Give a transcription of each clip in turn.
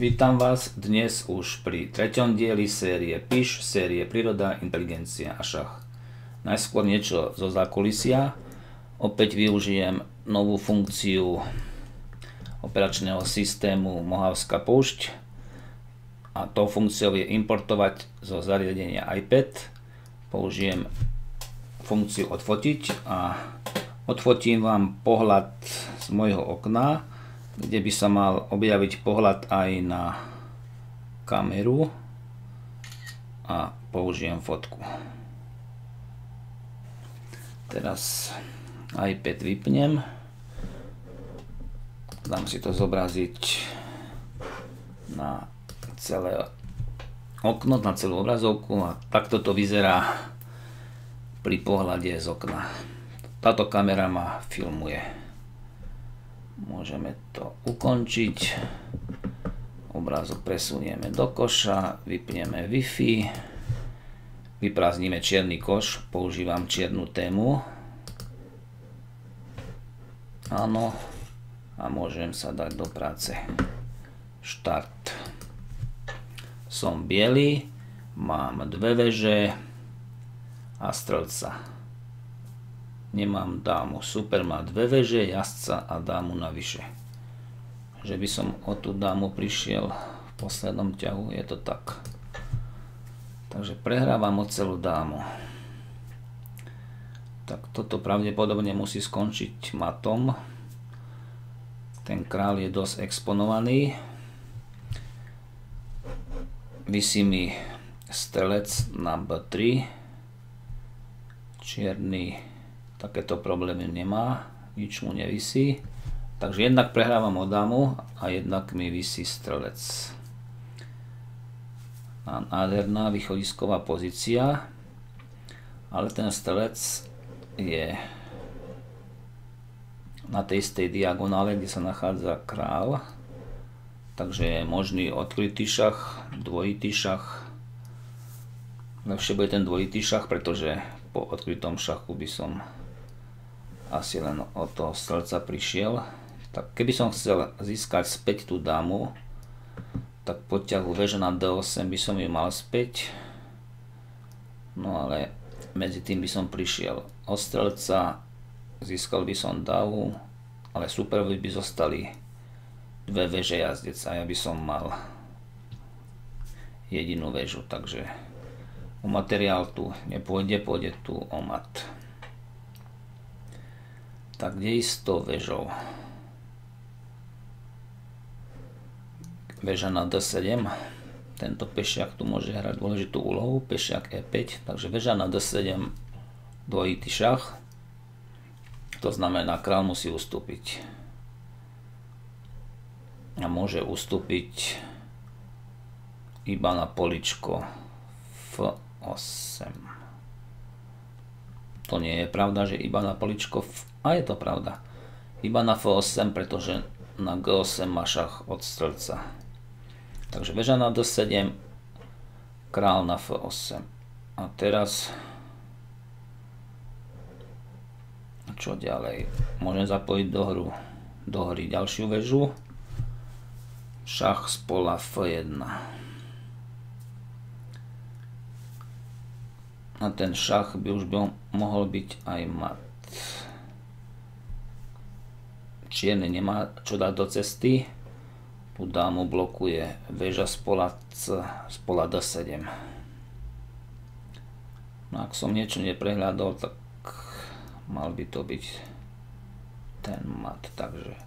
Vítam vás dnes už pri treťom dieli série PIŠ, série Príroda, inteligencia a šach. Najskôr niečo zo zákulisia. Opäť využijem novú funkciu operačného systému Mohavská púšť a tou funkciou je importovať zo zariadenia iPad. Použijem funkciu odfotiť a odfotím vám pohľad z môjho okna kde by sa mal objaviť pohľad aj na kameru a použijem fotku. Teraz iPad vypnem. Dám si to zobraziť na celé okno, na celú obrazovku a takto to vyzerá pri pohľade z okna. Táto kamera ma filmuje. Môžeme to ukončiť. Obrázok presunieme do koša, vypneme Wi-Fi, vyprázdnime čierny koš, používam čiernu tému. Áno, a môžem sa dať do práce. Štart. Som biely, mám dve veže a strelca. Nemám dámu. Super má dve veže, jazdca a dámu navyše. Že by som o tú dámu prišiel v poslednom ťahu, je to tak. Takže prehrávam o celú dámu. Tak toto pravdepodobne musí skončiť matom. Ten král je dosť exponovaný. Vysí mi strelec na B3. Čierny takéto problémy nemá, nič mu nevisí. Takže jednak prehrávam o dámu a jednak mi vysí strelec. Nádherná východisková pozícia, ale ten strelec je na tej istej diagonále, kde sa nachádza král. Takže je možný odkrytý šach, dvojitý šach. Lepšie bude ten dvojitý šach, pretože po odkrytom šachu by som asi len o toho strelca prišiel. Tak keby som chcel získať späť tú dámu, tak po ťahu veže na D8 by som ju mal späť. No ale medzi tým by som prišiel o strelca, získal by som dávu, ale superovi by zostali dve veže jazdec a ja by som mal jedinú väžu, takže o materiál tu nepôjde, pôjde tu o mat. Tak kde je s tou vežou? Veža na D7. Tento pešiak tu môže hrať dôležitú úlohu. Pešiak E5. Takže veža na D7 dvojitý šach. To znamená, král musí ustúpiť. A môže ustúpiť iba na poličko F8. To nie je pravda, že iba na poličko F8 a je to pravda. Iba na F8, pretože na G8 má šach od strelca. Takže veža na D7, král na F8. A teraz čo ďalej? Môžem zapojiť do, hru, do hry ďalšiu väžu. Šach z pola F1. A ten šach by už by mohol byť aj mat. Čierny nemá čo dať do cesty. Tu dámu blokuje väža z pola, C, z pola D7. No ak som niečo neprehľadol, tak mal by to byť ten mat. Takže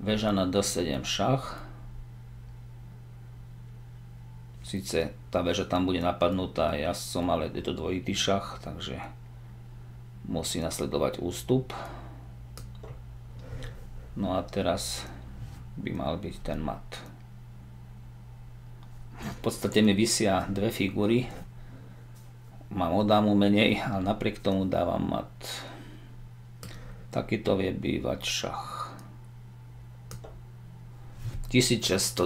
väža na D7 šach. Sice tá väža tam bude napadnutá som, ale je to dvojitý šach, takže musí nasledovať ústup. No a teraz by mal byť ten mat. V podstate mi vysia dve figúry. Mám odámu menej, ale napriek tomu dávam mat. Takýto vie bývať šach. 1602.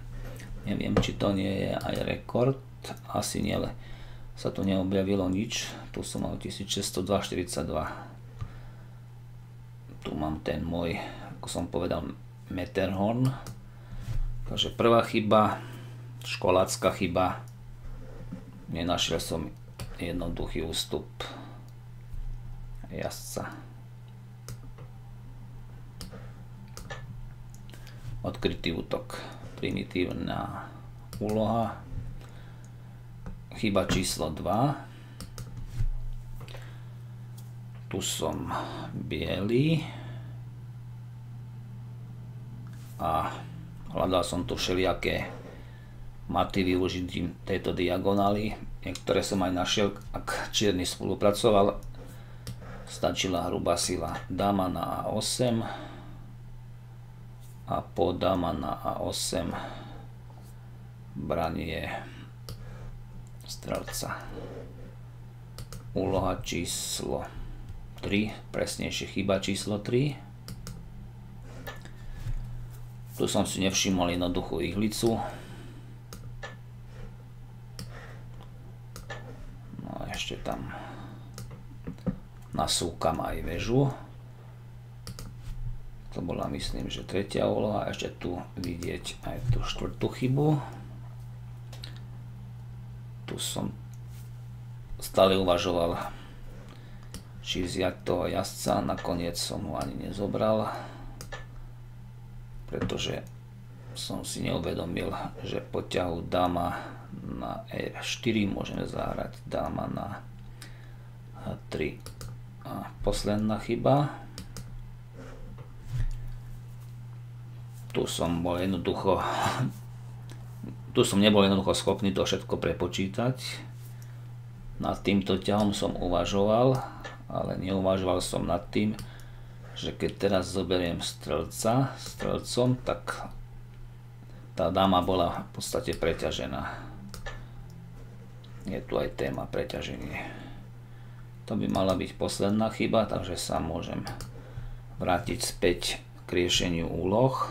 Neviem, či to nie je aj rekord. Asi nie, ale sa tu neobjavilo nič. Tu som mal 1602,42 tu mám ten môj, ako som povedal, Matterhorn. Takže prvá chyba, školácka chyba. Nenašiel som jednoduchý ústup jazdca. Odkrytý útok. Primitívna úloha. Chyba číslo 2. Tu som biely. A Hľadal som tu všelijaké maty využitím tejto diagonály. Niektoré som aj našiel, ak čierny spolupracoval. Stačila hrubá sila dáma na A8 a po dáma na A8 branie strelca. Úloha číslo 3, presnejšie chyba číslo 3. Tu som si nevšimol jednoduchú ihlicu. No a ešte tam nasúkam aj väžu. To bola myslím, že tretia úloha. Ešte tu vidieť aj tú štvrtú chybu. Tu som stále uvažoval, či vziať toho jazdca. Nakoniec som ho ani nezobral pretože som si neuvedomil, že po ťahu dáma na E4 môžeme zahrať dáma na H3. A posledná chyba. Tu som bol jednoducho tu som nebol jednoducho schopný to všetko prepočítať. Nad týmto ťahom som uvažoval, ale neuvažoval som nad tým, že keď teraz zoberiem strelca strelcom, tak tá dáma bola v podstate preťažená. Je tu aj téma preťaženie. To by mala byť posledná chyba, takže sa môžem vrátiť späť k riešeniu úloh.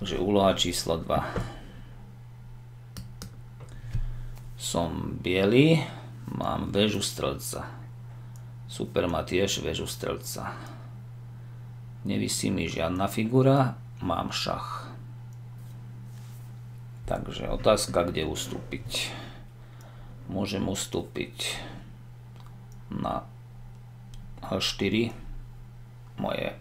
Takže úloha číslo 2. Som biely, mám väžu strelca. Super má tiež väžu strelca. Nevisí mi žiadna figura, mám šach. Takže otázka, kde ustúpiť. Môžem ustúpiť na H4. Moje,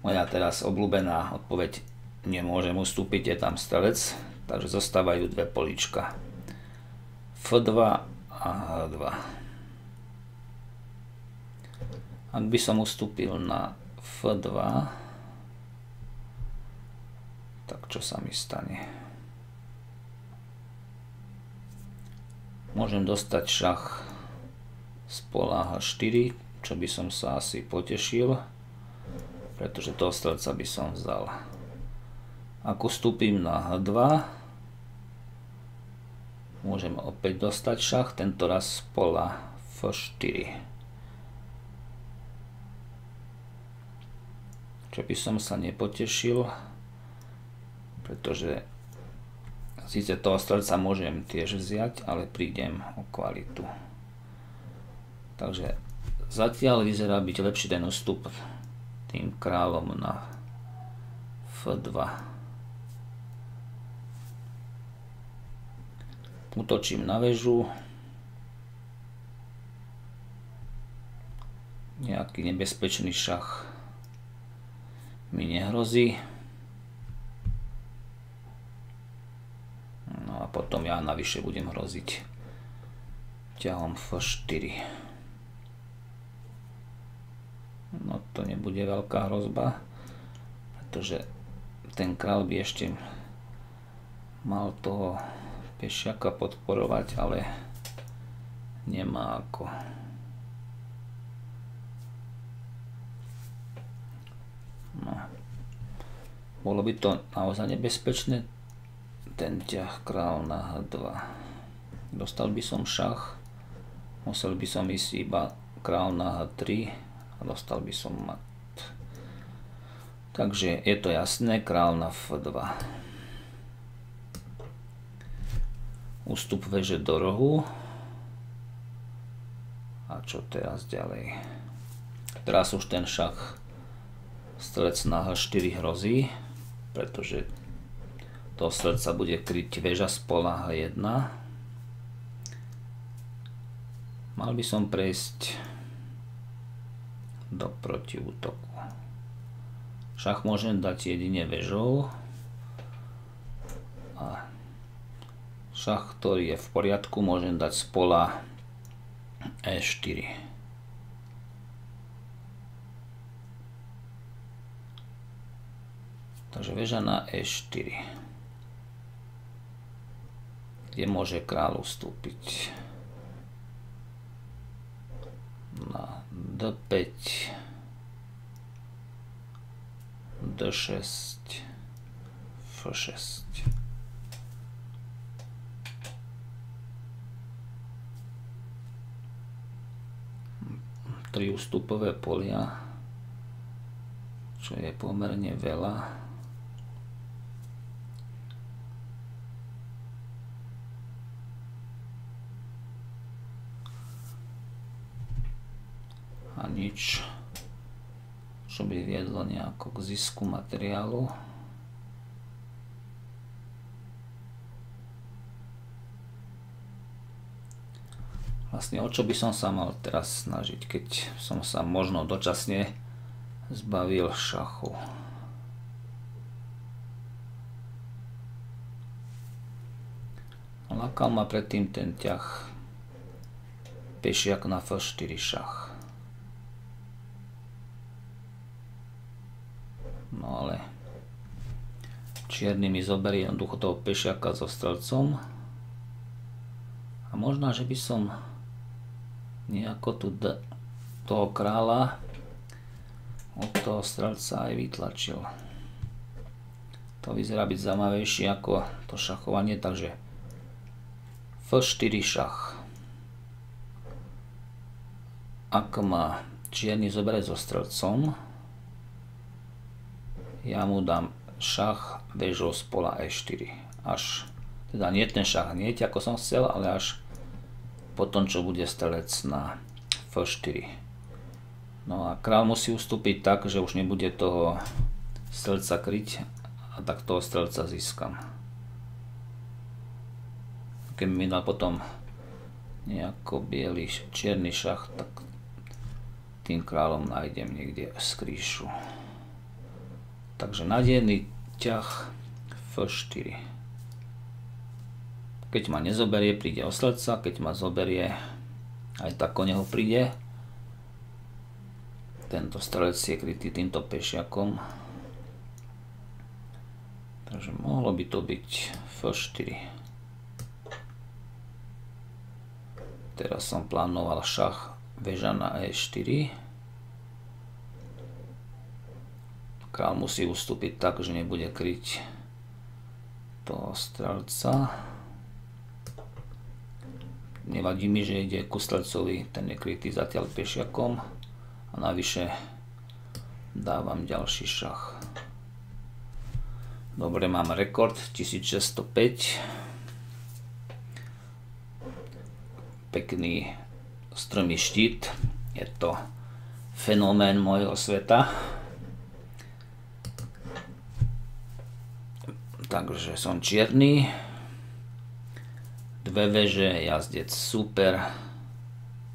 moja teraz obľúbená odpoveď nemôžem ustúpiť, je tam strelec, takže zostávajú dve polička. F2 a H2. Ak by som ustúpil na F2, tak čo sa mi stane? Môžem dostať šach z pola H4, čo by som sa asi potešil, pretože toho strelca by som vzal. Ak ustúpim na H2, môžem opäť dostať šach, tento raz pola F4. čo by som sa nepotešil, pretože síce toho strelca môžem tiež vziať, ale prídem o kvalitu. Takže zatiaľ vyzerá byť lepší ten ústup tým kráľom na F2. Utočím na väžu. Nejaký nebezpečný šach mi nehrozí. No a potom ja navyše budem hroziť ťahom F4. No to nebude veľká hrozba, pretože ten král by ešte mal toho pešiaka podporovať, ale nemá ako. No. Bolo by to naozaj nebezpečné, ten ťah král na H2. Dostal by som šach, musel by som ísť iba král na H3 a dostal by som mat. Takže je to jasné, král na F2. Ústup veže do rohu. A čo teraz ďalej? Teraz už ten šach strelec na H4 hrozí, pretože to srdca bude kryť väža z pola H1. Mal by som prejsť do protiútoku. Šach môžem dať jedine väžou a šach, ktorý je v poriadku, môžem dať z pola E4. Takže väža na E4. Kde môže kráľ ustúpiť? Na D5. D6. F6. Tri ústupové polia, čo je pomerne veľa. a nič, čo by viedlo nejako k zisku materiálu. Vlastne o čo by som sa mal teraz snažiť, keď som sa možno dočasne zbavil šachu. Lakal ma predtým ten ťah pešiak na F4 šach. No ale čierny mi zoberie jednoducho toho pešiaka so strelcom. A možná, že by som nejako tu toho kráľa od toho strelca aj vytlačil. To vyzerá byť zaujímavejšie ako to šachovanie, takže F4 šach. Ak ma čierny zoberie so strelcom, ja mu dám šach vežou z pola e4. Až, teda nie ten šach hneď, ako som chcel, ale až potom, čo bude strelec na f4. No a král musí ustúpiť tak, že už nebude toho strelca kryť a tak toho strelca získam. Keď mi dá potom nejako biely čierny šach, tak tým kráľom nájdem niekde skríšu. Takže nádejný ťah F4. Keď ma nezoberie, príde osledca, keď ma zoberie, aj tak o neho príde. Tento strelec je krytý týmto pešiakom. Takže mohlo by to byť F4. Teraz som plánoval šach väža na E4. Král musí ustúpiť tak, že nebude kryť toho strelca. Nevadí mi, že ide ku strelcovi, ten je krytý zatiaľ pešiakom a navyše dávam ďalší šach. Dobre, mám rekord 1605. Pekný strmý štít. Je to fenomén môjho sveta. Takže som čierny. Dve veže, jazdec super.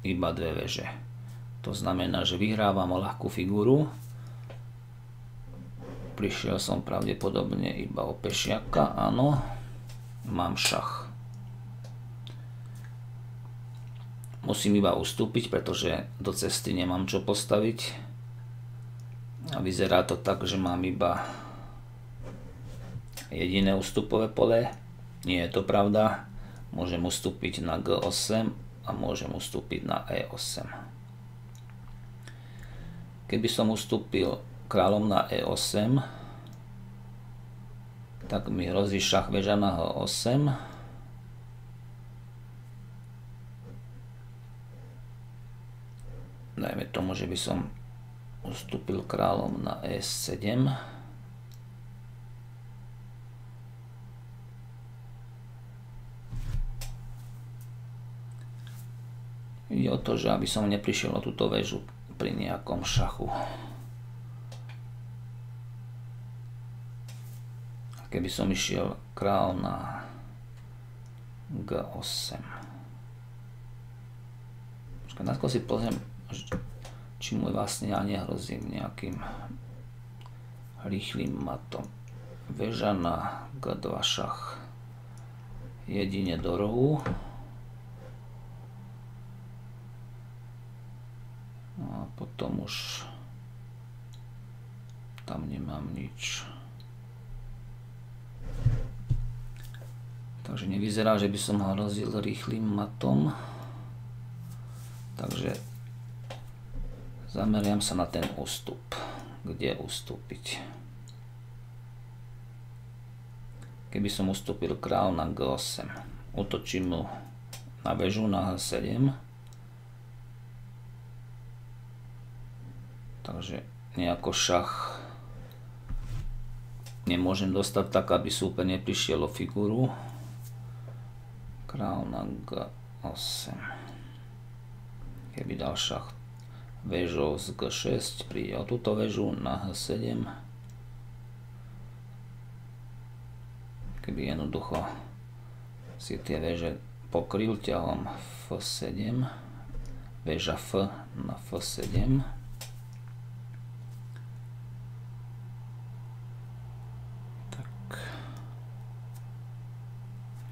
Iba dve veže. To znamená, že vyhrávam o ľahkú figuru. Prišiel som pravdepodobne iba o pešiaka, áno. Mám šach. Musím iba ustúpiť, pretože do cesty nemám čo postaviť. A vyzerá to tak, že mám iba jediné ústupové pole. Nie je to pravda. Môžem ustúpiť na G8 a môžem ustúpiť na E8. Keby som ustúpil kráľom na E8, tak mi hrozí šach veža na H8. Dajme tomu, že by som ustúpil kráľom na E7. Ide o to, že aby som neprišiel o túto väžu pri nejakom šachu. keby som išiel král na G8. Počkaj, najskôr si pozriem, či mu vlastne ja nehrozím nejakým rýchlým matom. Veža na G2 šach jedine do rohu. A potom už tam nemám nič. Takže nevyzerá, že by som hrozil rýchlým matom. Takže zameriam sa na ten ústup. Kde ustúpiť? Keby som ustúpil král na G8, utočím mu na väžu na H7. Takže nejako šach nemôžem dostať tak, aby súper neprišiel o figúru. Král na G8. Keby dal šach väžou z G6, príde o túto väžu na H7. Keby jednoducho si tie väže pokryl ťahom F7, väža F na F7. Tak.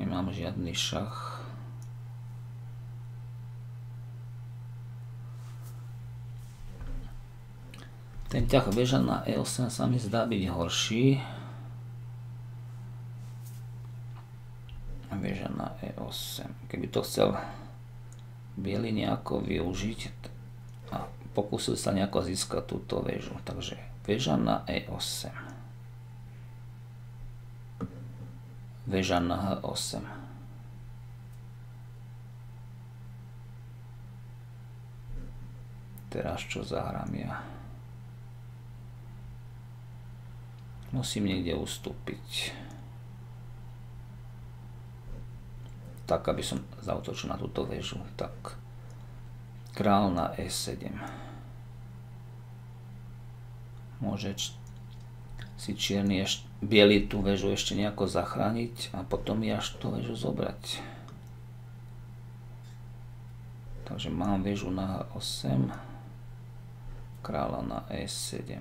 Nemám žiadny šach. Ten ťah väža na E8 sa mi zdá byť horší. Väža na E8. Keby to chcel biely nejako využiť a pokúsil sa nejako získať túto väžu. Takže väža na E8. Väža na H8. Teraz čo zahrám ja? musím niekde ustúpiť. Tak, aby som zautočil na túto väžu. Tak, král na E7. Môže si čierny biely tú väžu ešte nejako zachrániť a potom mi až tú väžu zobrať. Takže mám väžu na H8, kráľa na E7.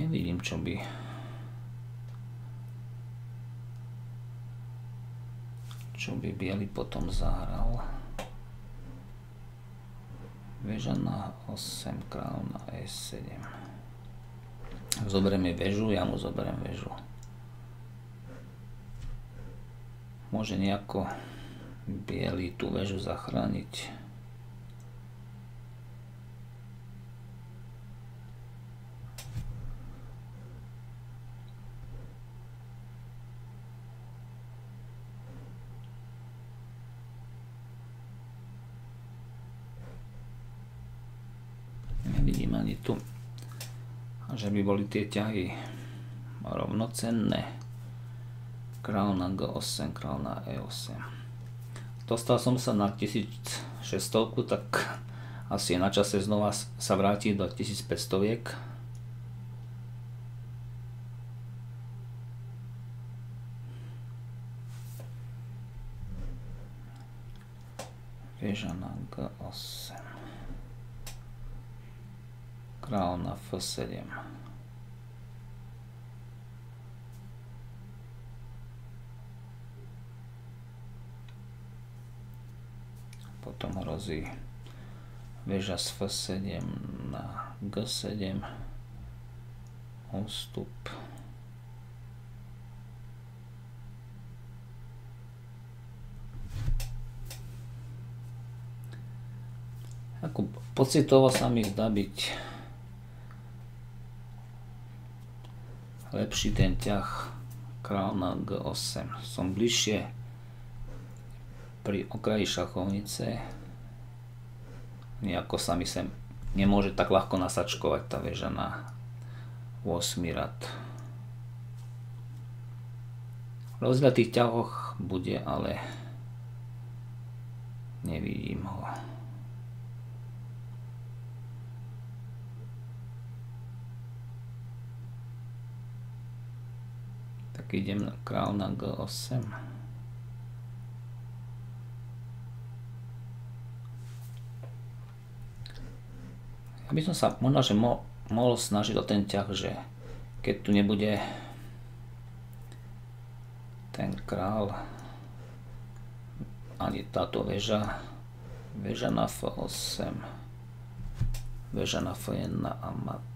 Nevidím, čo by... Čo by biely potom zahral. Veža na 8, král na E7. Zoberieme väžu, ja mu zoberiem väžu. Môže nejako biely tú väžu zachrániť. nevidím ani tu, že by boli tie ťahy rovnocenné. Král na G8, král na E8. Dostal som sa na 1600, tak asi je na čase znova sa vrátiť do 1500 viek. Vieža na G8 král na F7. Potom hrozí väža z F7 na G7, ústup. Ako pocitovo sa mi zdá byť lepší ten ťah král na G8. Som bližšie pri okraji šachovnice. Nejako sa mi sem nemôže tak ľahko nasačkovať tá väža na 8 rad. Rozdiel tých ťahoch bude ale Nevidím ho. Tak idem na král na G8. Ja by som sa možno, že mo, mohol snažiť o ten ťah, že keď tu nebude ten král ani táto väža väža na F8 väža na F1 a mat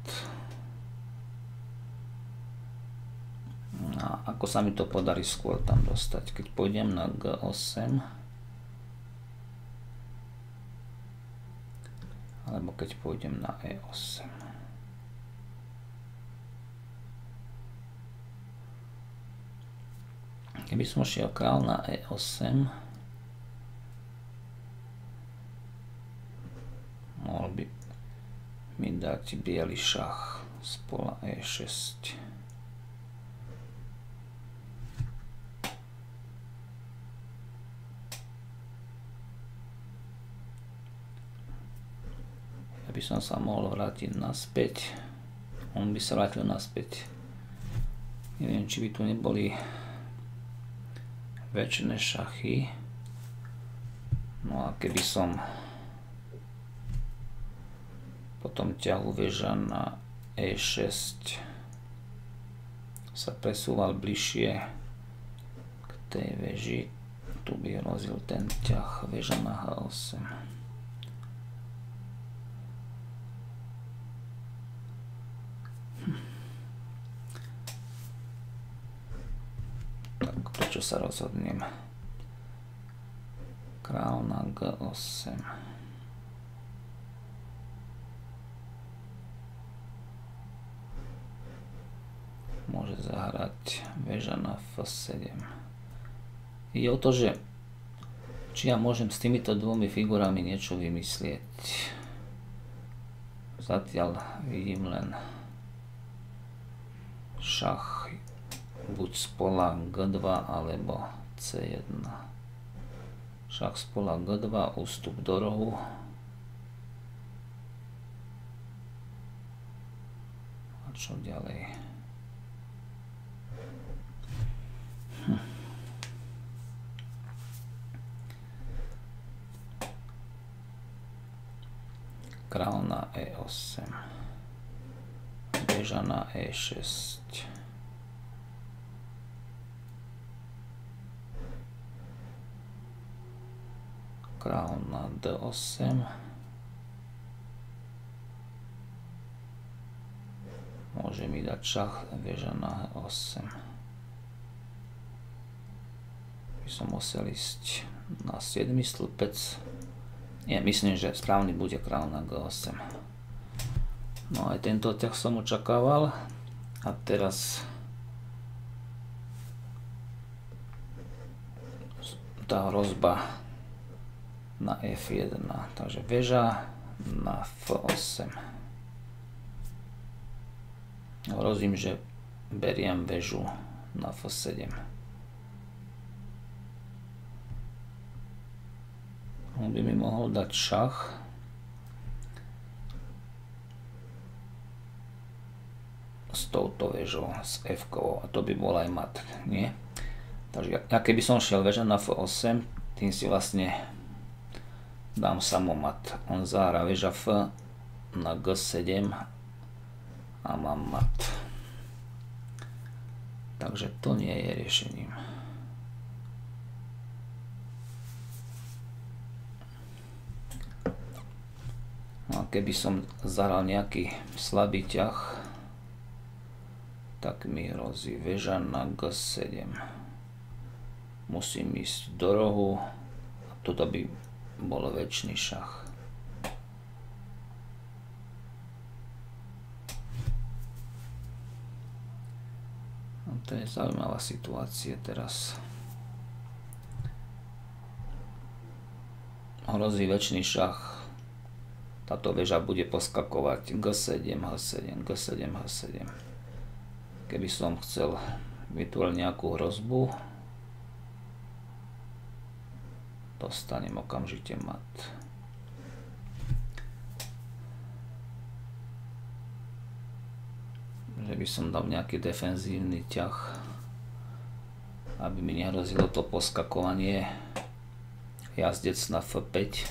a ako sa mi to podarí skôr tam dostať? Keď pôjdem na G8 alebo keď pôjdem na E8 keby som šiel král na E8 mohol by mi dať biely šach z pola E6. Ja by som sa mohol vrátiť naspäť. On by sa vrátil naspäť. Neviem, či by tu neboli väčšie šachy. No a keby som potom ťahu väža na E6 sa presúval bližšie k tej veži. Tu by rozil ten ťah väža na H8. Hm. Prečo sa rozhodnem? Král na G8. môže zahrať väža na F7. Je o to, že či ja môžem s týmito dvomi figurami niečo vymyslieť. Zatiaľ vidím len šach buď z pola G2 alebo C1. Šach z pola G2, ústup do rohu. A čo ďalej? král na e8 beža na e6 král na d8 môže mi dať šach beža na e8 by som musel ísť na 7 slupec ja myslím, že správny bude král na G8. No aj tento ťah som očakával. A teraz tá hrozba na F1. Takže väža na F8. Hrozím, že beriem väžu na F7. On by mi mohol dať šach. S touto vežou, s f a to by bol aj mat, nie? Takže ja keby som šiel veža na F8, tým si vlastne dám samomat. On zahra veža F na G7 a mám mat. Takže to nie je riešením. No a keby som zahral nejaký slabý ťah, tak mi hrozí väža na G7. Musím ísť do rohu a toto by bol väčší šach. No to je zaujímavá situácia teraz. Hrozí väčší šach táto väža bude poskakovať G7, H7, G7, H7. Keby som chcel vytvoriť nejakú hrozbu, dostanem okamžite mat. Že by som dal nejaký defenzívny ťah, aby mi nehrozilo to poskakovanie jazdec na F5.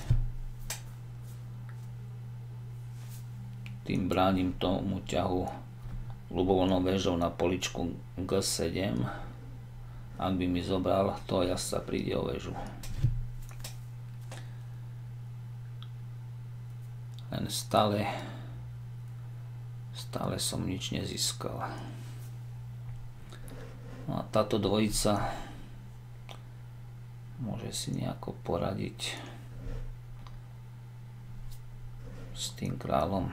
Tým bránim tomu ťahu ľubovoľnou väžou na poličku G7. Ak by mi zobral, to jazdca príde o väžu. Len stále stále som nič nezískal. No a táto dvojica môže si nejako poradiť s tým kráľom.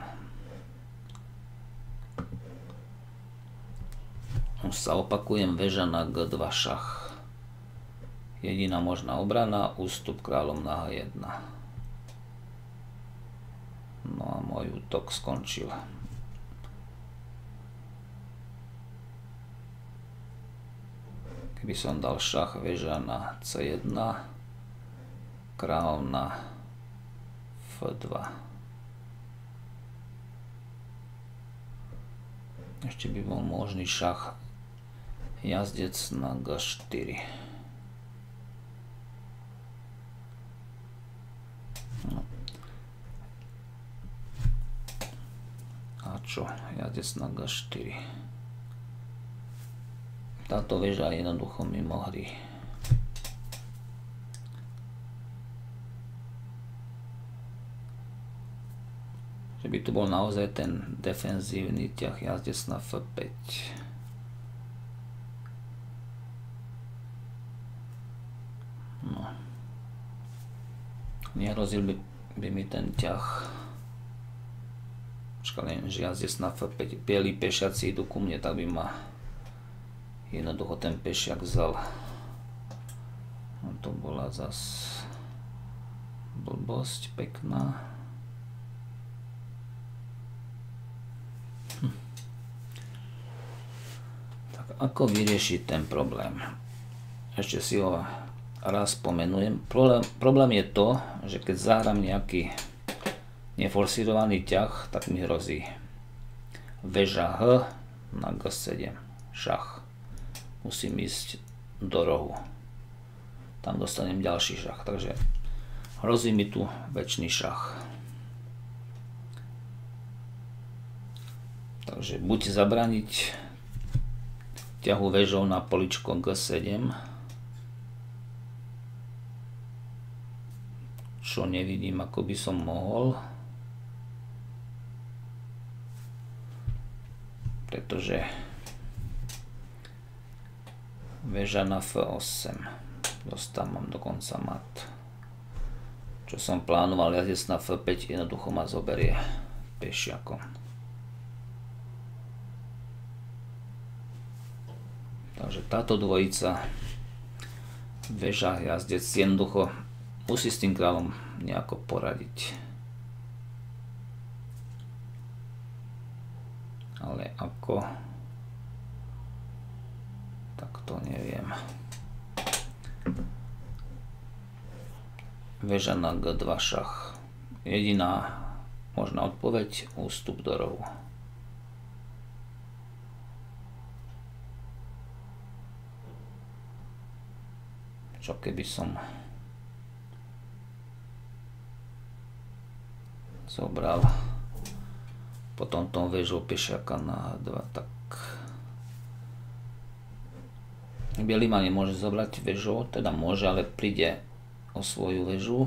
Sa opakujem väža na G2 šach. Jediná možná obrana, ústup kráľom na H1. No a môj útok skončil. Keby som dal šach väža na C1, kráľ na F2. Ešte by bol možný šach jazdec na G4. No. Čo? Jazdec na G4. Táto väža je jednoducho mimo hry. Že by tu bol naozaj ten defenzívny ťah jazdec na F5. No. Nehrozil by, by mi ten ťah. Počkaj len, že jazdec na F5. Bielí pešiaci idú ku mne, tak by ma jednoducho ten pešiak vzal. No to bola zas blbosť pekná. Hm. Tak ako vyriešiť ten problém? Ešte si ho raz spomenujem. Problém, problém je to, že keď zahrám nejaký neforsírovaný ťah, tak mi hrozí väža H na G7 šach musím ísť do rohu. Tam dostanem ďalší šach, takže hrozí mi tu väčší šach. Takže buď zabraniť ťahu väžou na poličko G7, čo nevidím, ako by som mohol. Pretože Veža na F8. Dostávam dokonca mat. Čo som plánoval jazdec na F5 jednoducho ma zoberie pešiakom. Takže táto dvojica veža jazdec jednoducho musí s tým kráľom nejako poradiť. Ale ako tak to neviem. Veža na G2 šach. Jediná možná odpoveď, ústup do rohu. Čo keby som zobral potom tom vežou pešiaka na H2, tak Bielý ma nemôže zobrať väžou, teda môže, ale príde o svoju väžu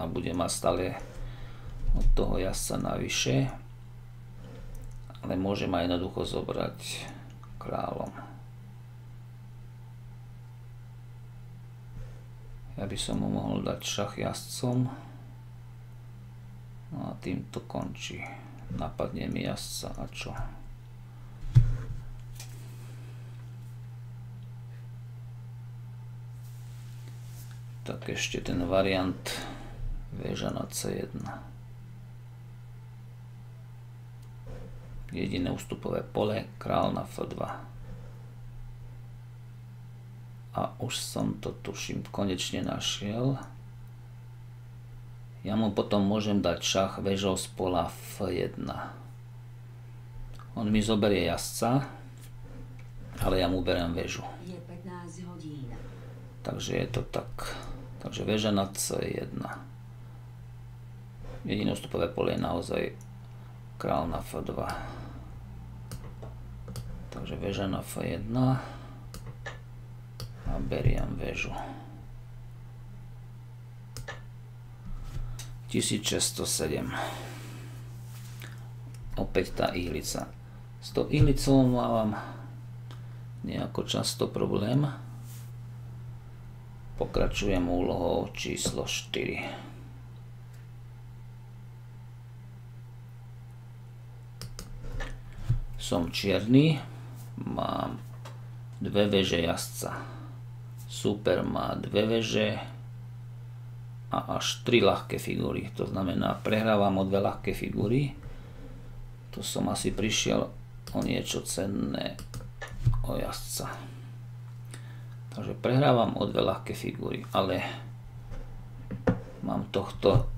a bude mať stále od toho jazdca navyše. Ale môže ma jednoducho zobrať kráľom. Ja by som mu mohol dať šach jazdcom. No a tým to končí. Napadne mi jazdca a čo? tak ešte ten variant väža na C1. Jediné ústupové pole, král na F2. A už som to tuším konečne našiel. Ja mu potom môžem dať šach vežou z pola F1. On mi zoberie jazdca, ale ja mu berem väžu. Je 15 hodín. Takže je to tak. Takže väža na C1. Jediné ústupové pole je naozaj král na F2. Takže väža na F1 a beriem väžu. 1607. Opäť tá ihlica. S tou ihlicou mávam nejako často problém. Pokračujem úlohou číslo 4. Som čierny, mám dve veže jazdca. Super má dve veže, a až 3 ľahké figúry. To znamená, prehrávam o dve ľahké figúry. To som asi prišiel o niečo cenné o jazdca. Takže prehrávam o dve ľahké figúry, ale mám tohto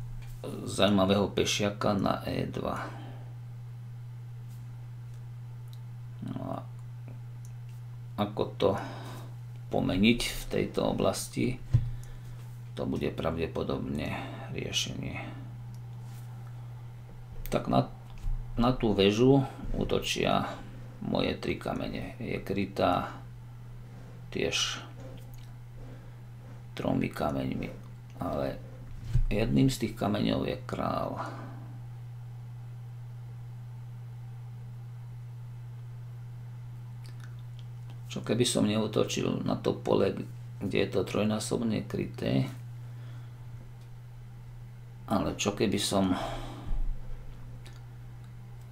zaujímavého pešiaka na E2. No a ako to pomeniť v tejto oblasti? To bude pravdepodobne riešenie. Tak na, na tú väžu útočia moje tri kamene. Je krytá tiež tromi kameňmi, ale jedným z tých kameňov je král. Čo keby som neutočil na to pole, kde je to trojnásobne kryté, ale čo keby som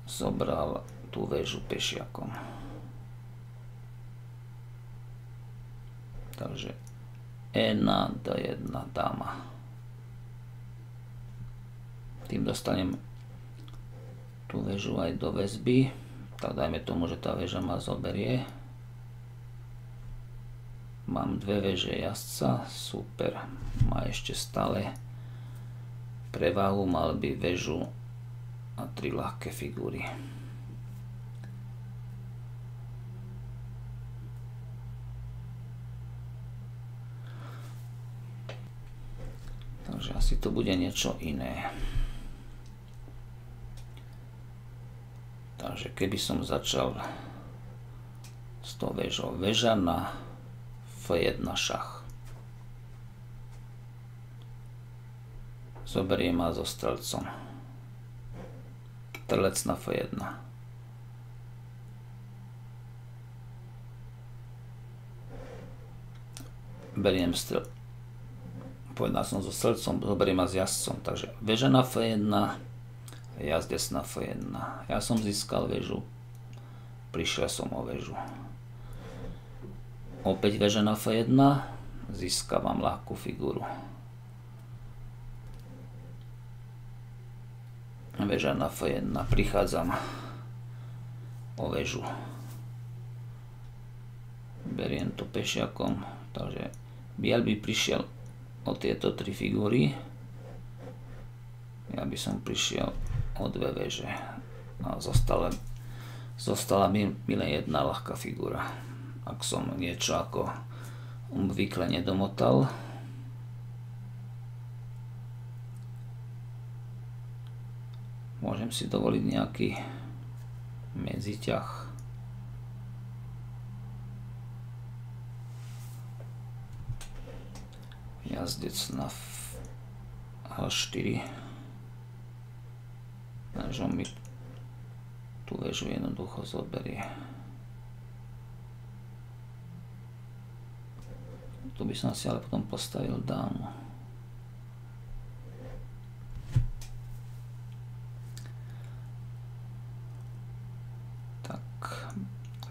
zobral tú väžu pešiakom. Takže E1 D1 dáma. Tým dostanem tú väžu aj do väzby. Tak dajme tomu, že tá väža ma zoberie. Mám dve väže jazdca, super. Má ešte stále prevahu, mal by väžu a tri ľahké figúry. Takže asi to bude niečo iné. Takže keby som začal s tou väžou väža na F1 šach. Zoberie ma so strelcom. Trlec na F1. Beriem strel... Povedal som so strelcom, zoberiem ma s jazdcom. Takže väža na F1, jazdec na F1. Ja som získal väžu. Prišiel som o väžu. Opäť väža na F1, získavam ľahkú Veža na F1. Prichádzam o väžu. Beriem to pešiakom. Takže biel by prišiel o tieto tri figúry. Ja by som prišiel o dve veže. A zostala, zostala mi, len jedna ľahká figúra. Ak som niečo ako obvykle nedomotal, Môžem si dovoliť nejaký medziťah. Jazdec na H4. Takže on mi tú väžu jednoducho zoberie. Tu by som si ale potom postavil dámu.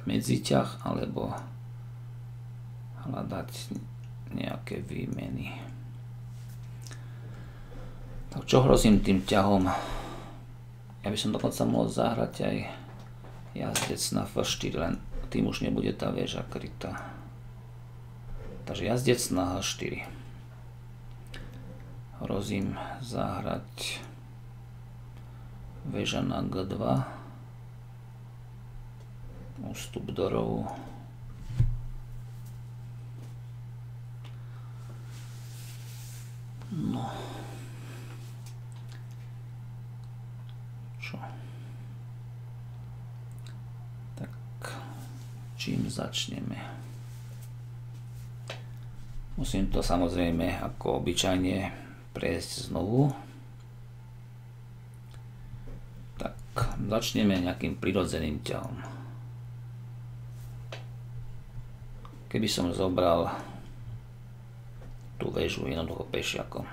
Medziťah alebo hľadať nejaké výmeny. Tak čo hrozím tým ťahom? Ja by som dokonca mohol zahrať aj jazdec na F4, len tým už nebude tá väža krytá. Takže jazdec na H4. hrozím zahrať väža na G2 ústup do rovu no. Čo? Tak čím začneme? Musím to samozrejme ako obyčajne prejsť znovu. Začneme nejakým prirodzeným ťahom. Keby som zobral tú väžu jednoducho pešiakom.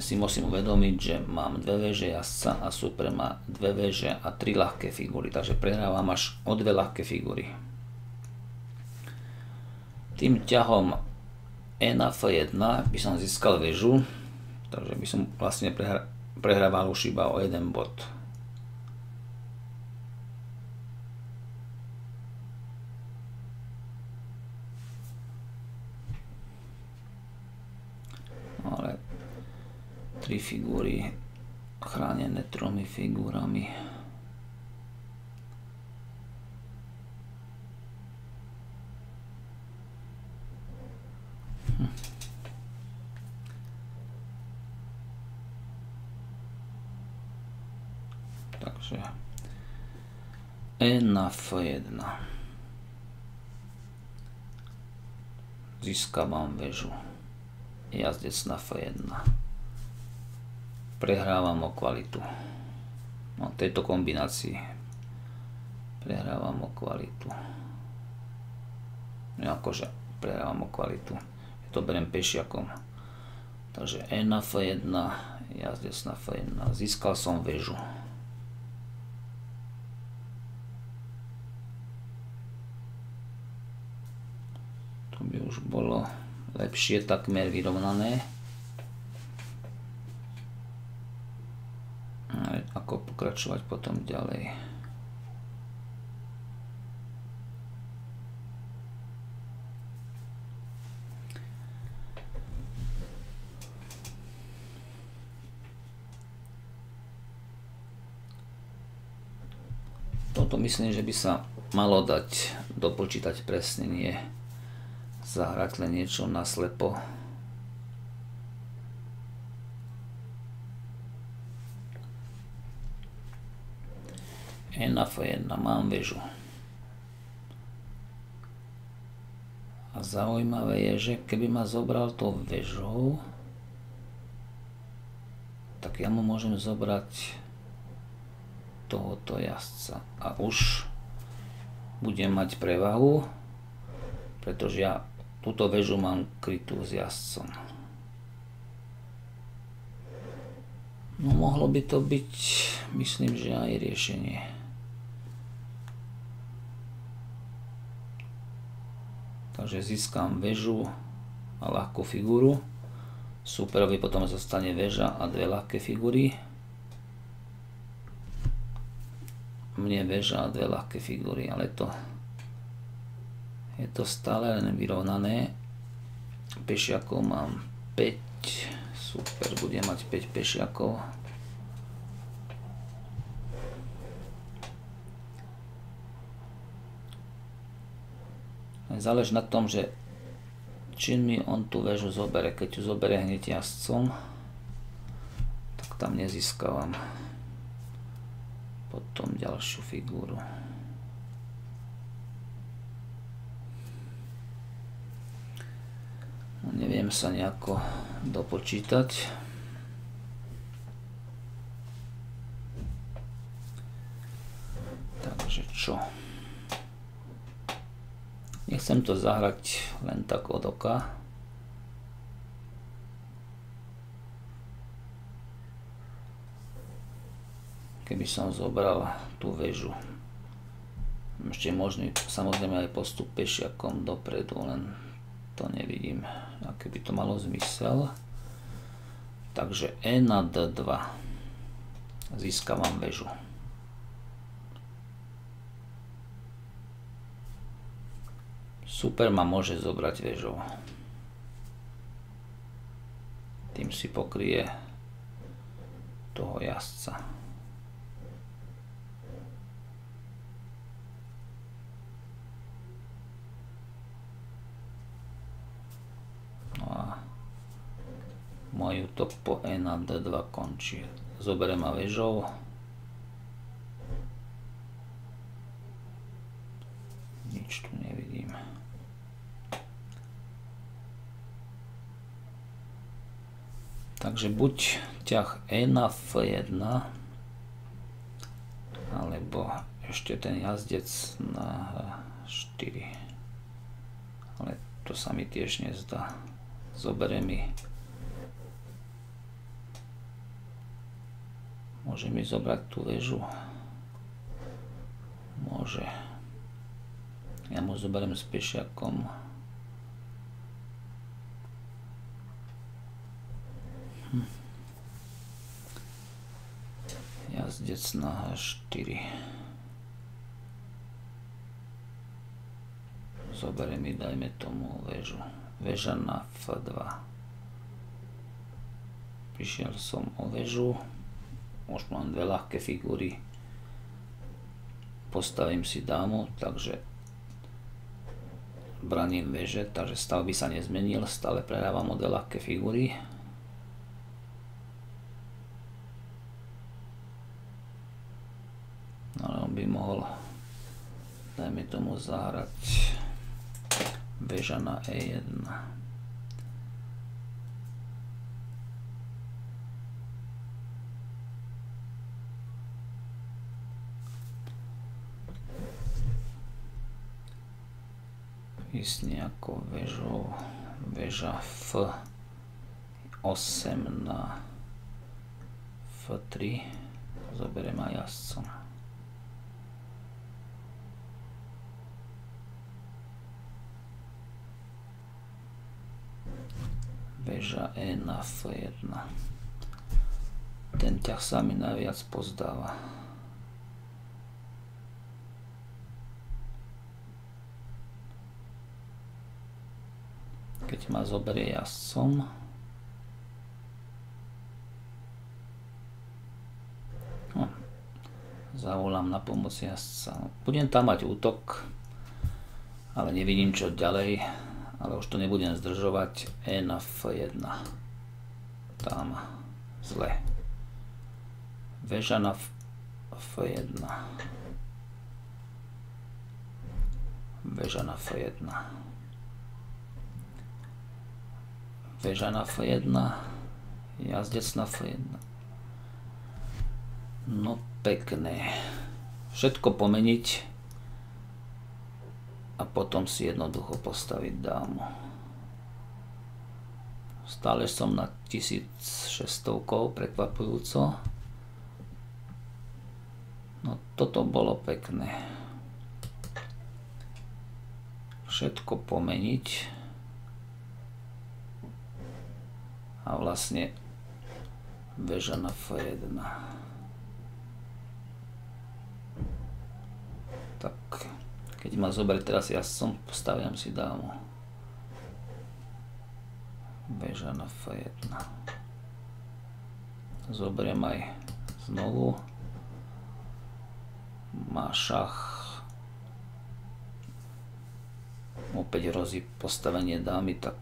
Si musím uvedomiť, že mám dve väže jazdca a super má dve väže a tri ľahké figúry, takže prehrávam až o dve ľahké figúry. Tým ťahom E na F1 by som získal väžu, takže by som vlastne prehrával už iba o jeden bod. Tri figúry chránené tromi figúrami. Hm. Takže E na F1. Získavam väžu. Jazdec na F1. Prehrávam o kvalitu. No, tejto kombinácii prehrávam o kvalitu. No, akože prehrávam o kvalitu. Ja to beriem pešiakom. Takže E na F1, jazdec na F1. Získal som väžu. by už bolo lepšie, takmer vyrovnané. Ako pokračovať potom ďalej. Toto myslím, že by sa malo dať dopočítať presne, nie zahrať len niečo naslepo. Enough jedna, mám väžu. A zaujímavé je, že keby ma zobral to väžou, tak ja mu môžem zobrať tohoto jazdca. A už budem mať prevahu, pretože ja Túto väžu mám krytú s jazdcom. No mohlo by to byť, myslím, že aj riešenie. Takže získam väžu a ľahkú figúru. Superovi potom zostane väža a dve ľahké figúry. Mne väža a dve ľahké figúry, ale to je to stále len vyrovnané. Pešiakov mám 5. Super, budem mať 5 pešiakov. Záleží na tom, že či mi on tú väžu zobere. Keď ju zobere hneď jazdcom, tak tam nezískavam potom ďalšiu figúru. neviem sa nejako dopočítať. Takže čo? Nechcem to zahrať len tak od oka. Keby som zobral tú väžu. Ešte možný samozrejme aj postup pešiakom dopredu, len to nevidím, aké by to malo zmysel. Takže E na D2 získavam väžu. Super ma môže zobrať väžou. tým si pokrie toho jazdca. No a môj útok po E na D2 končí. Zoberiem ma vežou. Nič tu nevidím. Takže buď ťah E na F1, alebo ešte ten jazdec na H4. Ale to sa mi tiež nezdá. Zobere mi Môže mi zobrať tú väžu. Môže. Ja mu zoberiem s pešiakom. Hm. Jazdec na H4. Zoberiem mi, dajme tomu väžu. Väža na F2. Prišiel som o väžu. Už mám dve ľahké figúry. Postavím si dámu, takže braním veže, takže stav by sa nezmenil, stále prehrávam o dve ľahké figúry. No, ale on by mohol, dajme tomu, zahrať veža na E1. ísť nejakou väžou, väža F8 na F3, zoberiem aj jazdcom. Väža E na F1. Ten ťah sa mi najviac pozdáva. keď ma zoberie jazdcom. No, zavolám na pomoc jazdca. Budem tam mať útok, ale nevidím čo ďalej, ale už to nebudem zdržovať. E na F1. Tam. Zle. Veža na F1. Veža na F1. Veža na F1. Jazdec na F1. No pekné. Všetko pomeniť a potom si jednoducho postaviť dámu. Stále som na 1600 prekvapujúco. No toto bolo pekné. Všetko pomeniť. a vlastne väža na F1. Tak, keď ma zoberie teraz, ja som, postaviam si dámu. Väža na F1. Zoberiem aj znovu. Má šach. Opäť hrozí postavenie dámy, tak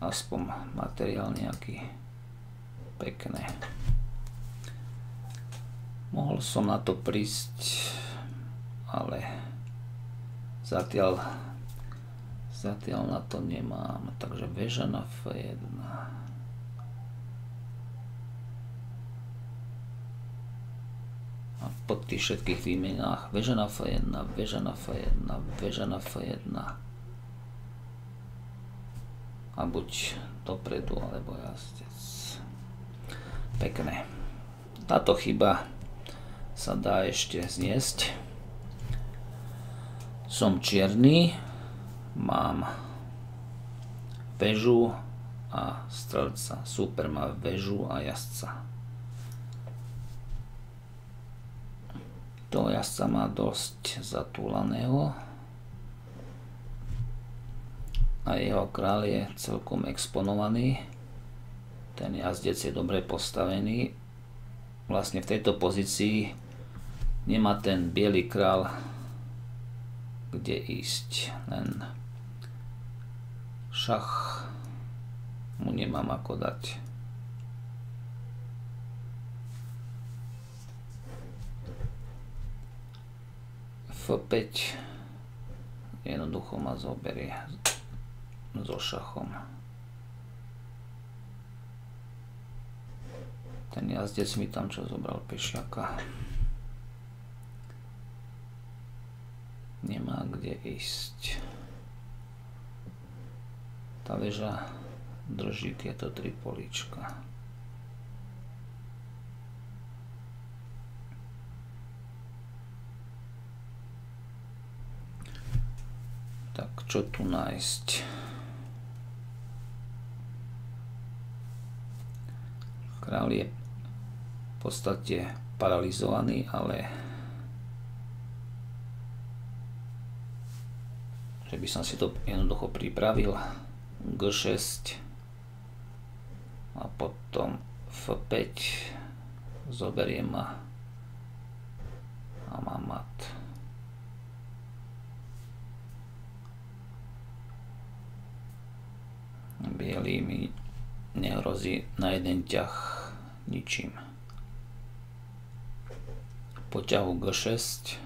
aspoň materiál nejaký pekné. Mohol som na to prísť, ale zatiaľ, zatiaľ na to nemám. Takže väža na F1. A po tých všetkých výmenách väža na F1, väža na F1, väža na F1 a buď dopredu alebo jazdec. Pekné. Táto chyba sa dá ešte zniesť. Som čierny, mám väžu a strelca. Super má väžu a jazdca. To jazdca má dosť zatúlaného a jeho král je celkom exponovaný. Ten jazdec je dobre postavený. Vlastne v tejto pozícii nemá ten biely král kde ísť. Len šach mu nemám ako dať. F5 jednoducho ma zoberie so šachom. Ten jazdec mi tam čo zobral pešiaka. Nemá kde ísť. Tá väža drží tieto tri políčka. Tak čo tu nájsť? Král je v podstate paralizovaný, ale že by som si to jednoducho pripravil. G6 a potom F5 zoberiem ma a mám mat. Bielý mi nehrozí na jeden ťah ničím. Po ťahu G6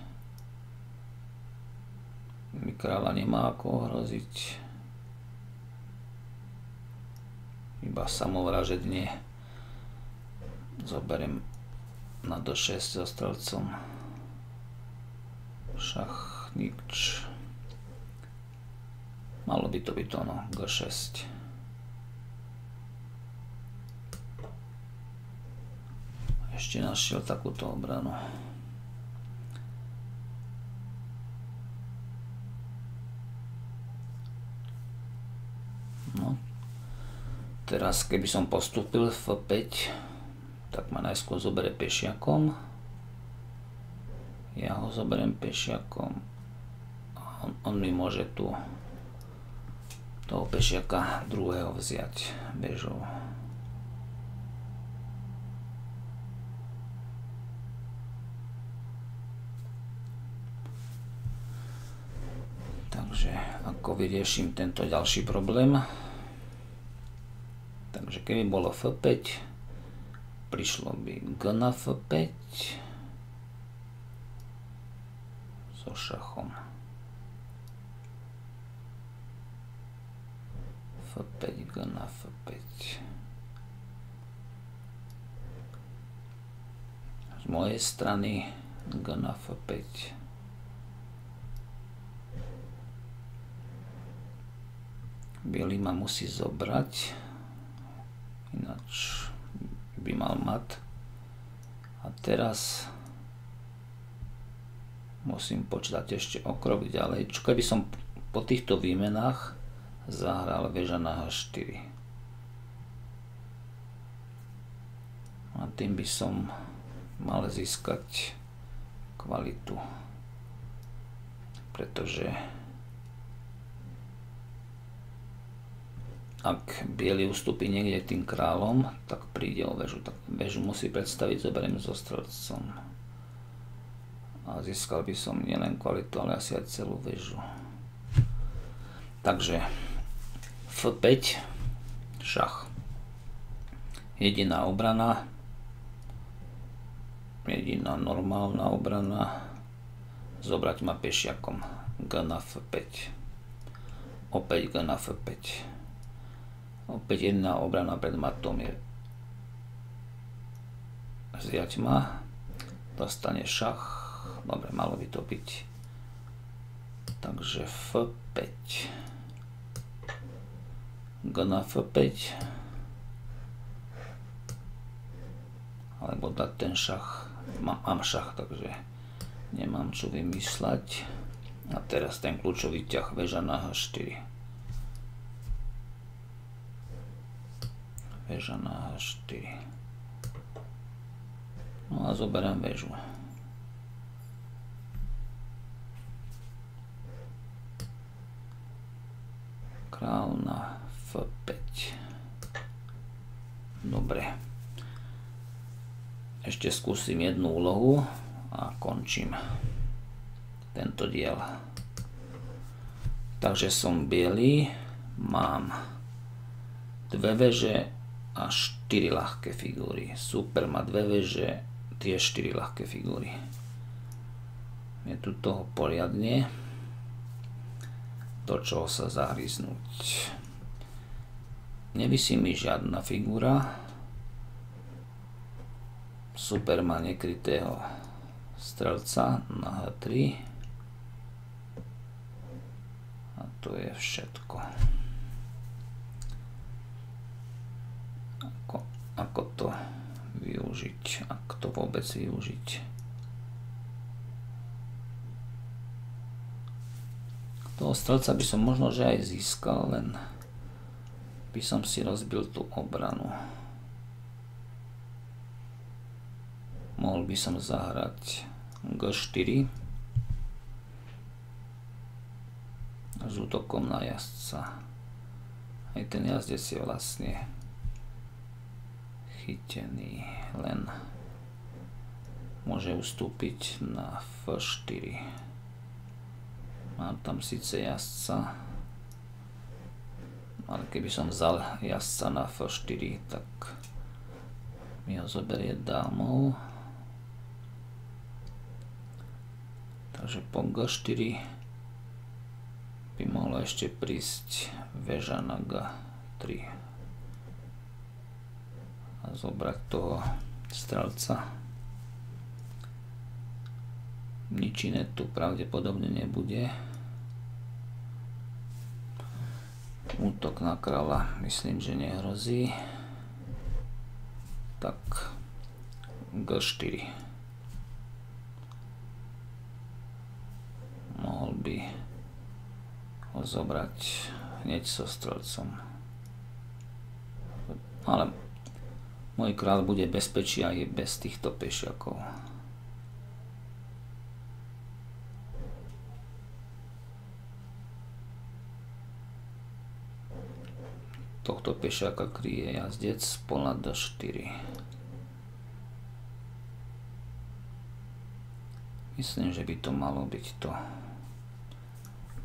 mi kráľa nemá ako ohroziť. Iba samovražedne zoberiem na D6 so strelcom. Šach, nič. Malo by to byť ono, G6. ešte našiel takúto obranu. No. Teraz keby som postúpil F5, tak ma najskôr zobere pešiakom. Ja ho zoberiem pešiakom. On, on mi môže tu toho pešiaka druhého vziať bežou. Takže ako vyrieším tento ďalší problém. Takže keby bolo F5, prišlo by G na F5 so šachom. F5, G na F5. Z mojej strany G na F5. Bielý ma musí zobrať, by mal mat. A teraz musím počítať ešte o krok ďalej. Čo keby som po týchto výmenách zahral väža na H4. A tým by som mal získať kvalitu. Pretože ak biely ustúpi niekde tým kráľom, tak príde o väžu. Tak väžu musí predstaviť, zoberiem so strelcom. A získal by som nielen kvalitu, ale asi aj celú väžu. Takže F5, šach. Jediná obrana, jediná normálna obrana, zobrať ma pešiakom. G na F5. Opäť G na F5 Opäť jedna obrana pred matom je vziať ma. Dostane šach. Dobre, malo by to byť. Takže F5. G na F5. Alebo dať ten šach. Mám šach, takže nemám čo vymysľať. A teraz ten kľúčový ťah väža na H4. Väža na H4. No a zoberiem väžu. Král na F5. Dobre. Ešte skúsim jednu úlohu a končím tento diel. Takže som biely, mám dve veže a 4 ľahké figúry. Super má dve veže, tie 4 ľahké figúry. Je tu toho poriadne do čoho sa zahryznúť. Nevysí mi žiadna figúra. Super má nekrytého strelca na H3. A to je všetko. Ako, to využiť, ako to vôbec využiť. Toho strelca by som možno že aj získal, len by som si rozbil tú obranu. Mohol by som zahrať G4 s útokom na jazdca. Aj ten jazdec je vlastne chytený, len môže ustúpiť na F4. Mám tam síce jazdca, ale keby som vzal jazdca na F4, tak mi ho zoberie dámov. Takže po G4 by mohlo ešte prísť väža na G3 a zobrať toho strelca. Nič iné tu pravdepodobne nebude. Útok na kráľa myslím, že nehrozí. Tak G4. Mohol by ho zobrať hneď so strelcom. Ale môj kráľ bude bezpečí aj bez týchto pešiakov. tohto pešáka kryje jazdec pola D4. Myslím, že by to malo byť to.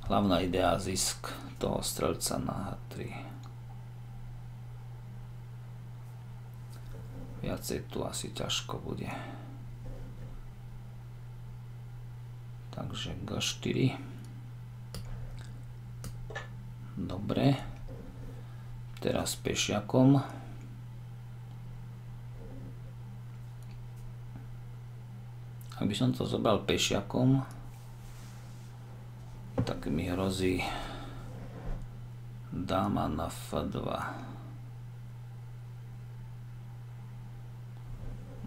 Hlavná idea zisk toho strelca na H3. Viacej tu asi ťažko bude. Takže G4. Dobre teraz pešiakom. Ak by som to zobral pešiakom, tak mi hrozí dáma na F2.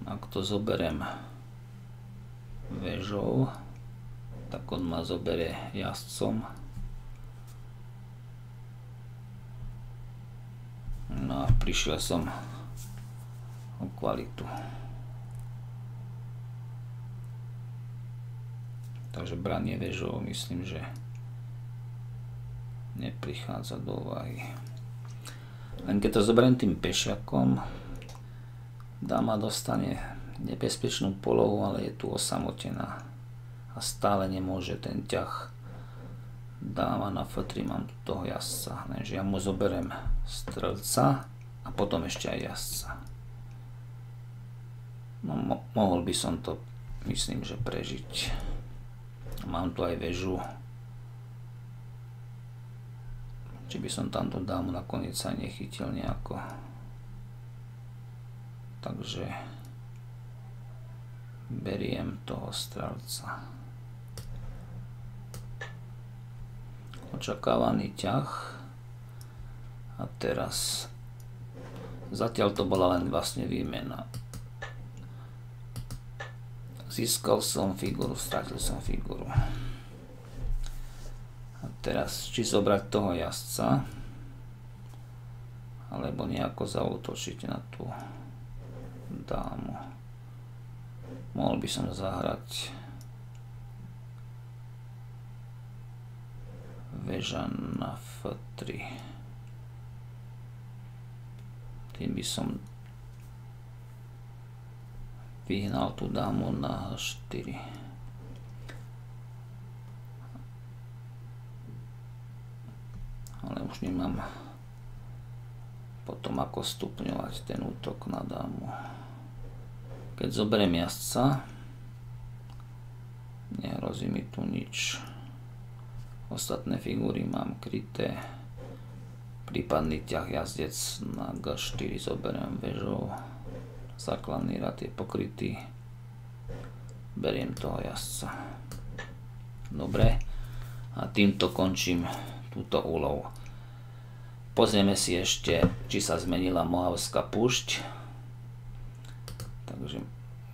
Ak to zoberiem vežou, tak on ma zoberie jazdcom. No a prišiel som o kvalitu. Takže branie vežov myslím, že neprichádza do úvahy. Len keď to zoberiem tým pešiakom, dáma dostane nebezpečnú polohu, ale je tu osamotená a stále nemôže ten ťah dáva na F3, mám toho jazdca. Takže ja mu zoberiem strelca a potom ešte aj jazdca. No, mo mohol by som to, myslím, že prežiť. Mám tu aj väžu. Či by som tamto dámu nakoniec sa nechytil nejako. Takže beriem toho strelca. očakávaný ťah. A teraz zatiaľ to bola len vlastne výmena. Získal som figuru, stratil som figuru. A teraz či zobrať toho jazdca alebo nejako zautočiť na tú dám ho. Mohol by som zahrať väža na F3. Tým by som vyhnal tú dámu na H4. Ale už nemám potom ako stupňovať ten útok na dámu. Keď zoberiem jazdca, nehrozí mi tu nič. Ostatné figúry mám kryté. Prípadný ťah jazdec na G4 zoberiem vežou. Základný rad je pokrytý. Beriem toho jazdca. Dobre. A týmto končím túto úlohu. Pozrieme si ešte, či sa zmenila Mohavská púšť. Takže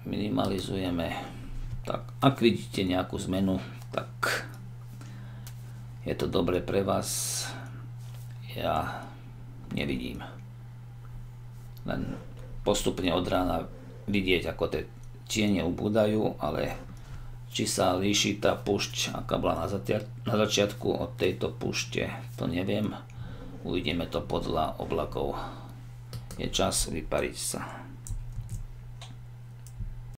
minimalizujeme. Tak, ak vidíte nejakú zmenu, tak je to dobre pre vás, ja nevidím. Len postupne od rána vidieť, ako tie tiene ubúdajú, ale či sa líši tá pušť, aká bola na, začiatku od tejto pušte, to neviem. Uvidíme to podľa oblakov. Je čas vypariť sa.